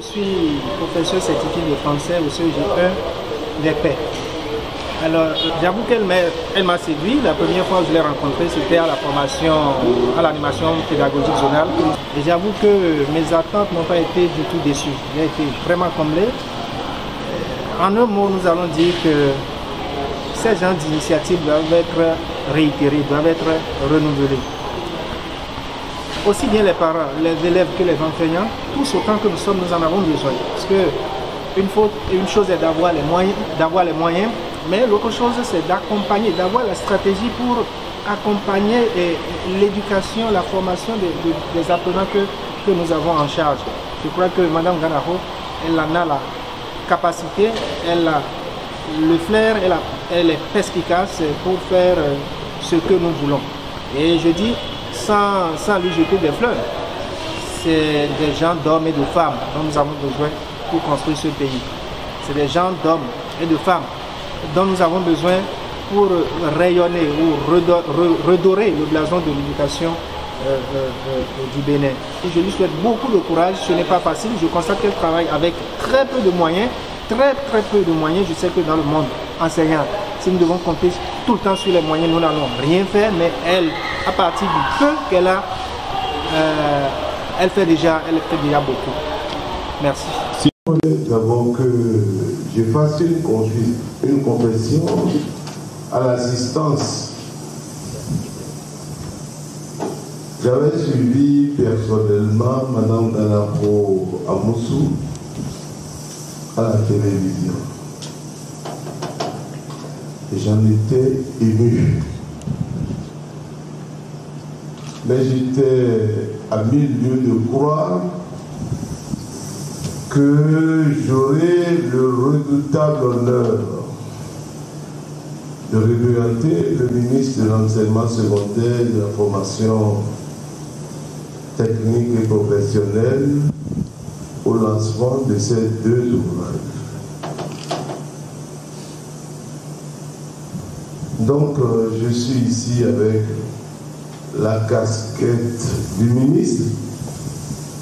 Je suis professeur certifié de français au CEG1 des paix. Alors, j'avoue qu'elle m'a séduit. La première fois que je l'ai rencontrée, c'était à la formation, à l'animation pédagogique zonale. Et j'avoue que mes attentes n'ont pas été du tout déçues. J'ai été vraiment comblé. En un mot, nous allons dire que ces gens d'initiative doivent être réitérés, doivent être renouvelés. Aussi bien les parents, les élèves que les enseignants, tous autant que nous sommes, nous en avons besoin. Parce que une, une chose est d'avoir les moyens, les moyens, mais l'autre chose c'est d'accompagner, d'avoir la stratégie pour accompagner l'éducation, la formation des, apprenants que, que, nous avons en charge. Je crois que Mme Ganaro, elle en a la capacité, elle a le flair, elle, elle est perspicace pour faire euh, ce que nous voulons. Et je dis, sans, sans lui jeter des fleurs, c'est des gens d'hommes et de femmes dont nous avons besoin pour construire ce pays. C'est des gens d'hommes et de femmes dont nous avons besoin pour rayonner ou redorer le blason de l'éducation euh, euh, euh, du Bénin. Et je lui souhaite beaucoup de courage, ce n'est pas facile, je constate qu'elle travaille avec très peu de moyens, très très peu de moyens, je sais que dans le monde enseignant, si nous devons compter tout le temps sur les moyens, nous n'allons rien faire, mais elle, à partir du peu qu'elle a, elle fait déjà, elle fait déjà beaucoup. Merci. D'abord que je fasse une, une confession à l'assistance. J'avais suivi personnellement Madame Danapo Amoussou à la télévision. J'en étais ému. Mais j'étais à mille lieues de croire que j'aurai le redoutable honneur de représenter le ministre de l'enseignement secondaire et de la formation technique et professionnelle au lancement de ces deux ouvrages. Donc, euh, je suis ici avec la casquette du ministre,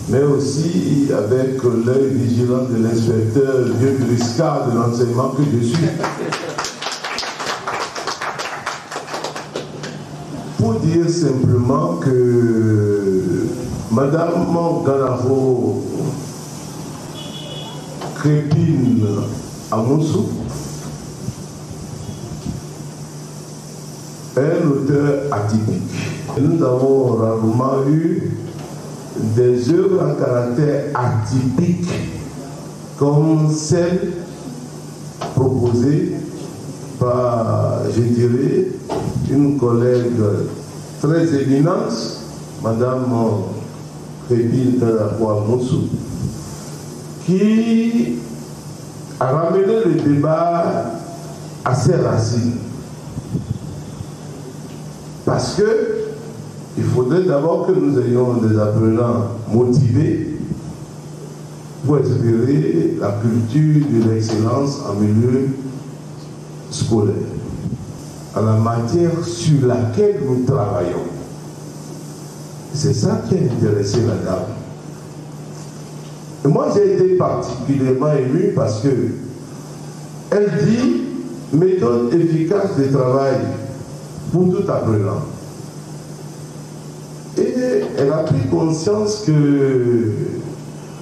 mais aussi avec l'œil vigilant de l'inspecteur vieux briscard de l'enseignement que je suis. Pour dire simplement que Madame Ganavo Crépine à est un auteur atypique. Nous avons rarement eu des œuvres en caractère atypique comme celle proposée par, je dirais, une collègue très éminente, Madame Rébine Moussou, qui a ramené le débat à ses racines. Parce que il faudrait d'abord que nous ayons des apprenants motivés pour espérer la culture de l'excellence en milieu scolaire, à la matière sur laquelle nous travaillons. C'est ça qui a intéressé la dame. Et moi, j'ai été particulièrement ému parce que elle dit méthode efficace de travail pour tout apprenant. Elle a pris conscience que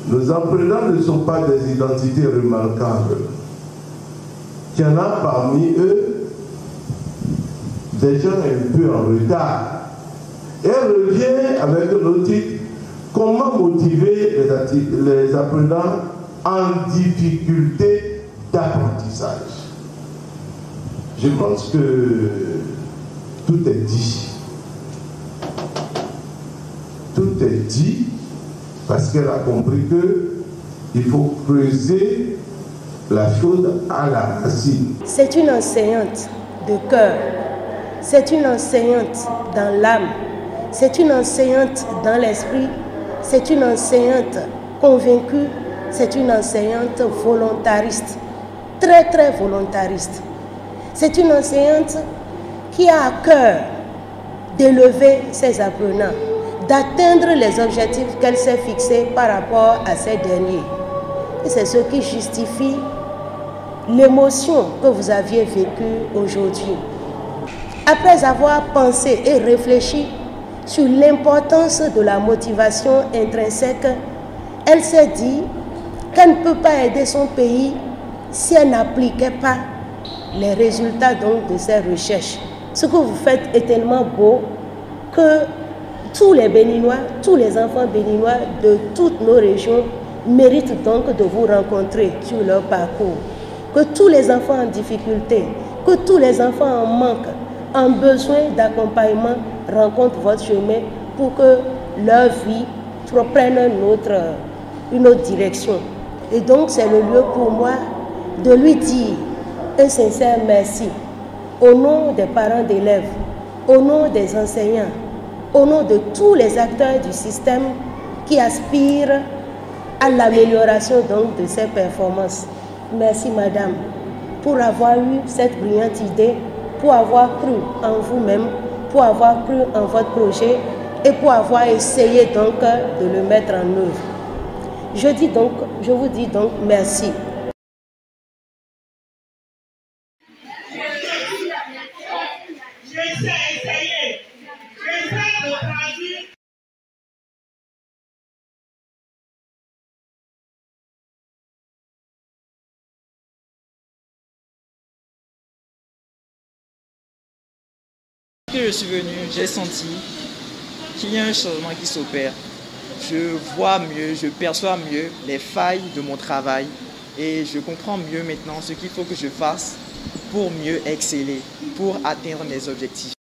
nos apprenants ne sont pas des identités remarquables. Qu'il y en a parmi eux des gens un peu en retard. Et elle revient avec le titre Comment motiver les, apprenants en difficulté d'apprentissage? Je pense que tout est dit. Tout est dit parce qu'elle a compris que il faut creuser la chose à la racine. C'est une enseignante de cœur. C'est une enseignante dans l'âme. C'est une enseignante dans l'esprit. C'est une enseignante convaincue. C'est une enseignante volontariste. Très, très volontariste. C'est une enseignante qui a à cœur d'élever ses apprenants, d'atteindre les objectifs qu'elle s'est fixés par rapport à ces derniers. Et c'est ce qui justifie l'émotion que vous aviez vécue aujourd'hui. Après avoir pensé et réfléchi sur l'importance de la motivation intrinsèque, elle s'est dit qu'elle ne peut pas aider son pays si elle n'appliquait pas les résultats donc de ses recherches. Ce que vous faites est tellement beau que tous les Béninois, tous les enfants béninois de toutes nos régions méritent donc de vous rencontrer sur leur parcours. Que tous les enfants en difficulté, que tous les enfants en manque, en besoin d'accompagnement rencontrent votre chemin pour que leur vie prenne une autre, une autre direction. Et donc c'est le lieu pour moi de lui dire un sincère merci au nom des parents d'élèves, au nom des enseignants, au nom de tous les acteurs du système qui aspirent à l'amélioration donc de ces performances. Merci Madame pour avoir eu cette brillante idée, pour avoir cru en vous-même, pour avoir cru en votre projet et pour avoir essayé donc de le mettre en œuvre. Je vous dis donc merci. Je suis venu, j'ai senti qu'il y a un changement qui s'opère. Je vois mieux, je perçois mieux les failles de mon travail et je comprends mieux maintenant ce qu'il faut que je fasse pour mieux exceller, pour atteindre mes objectifs.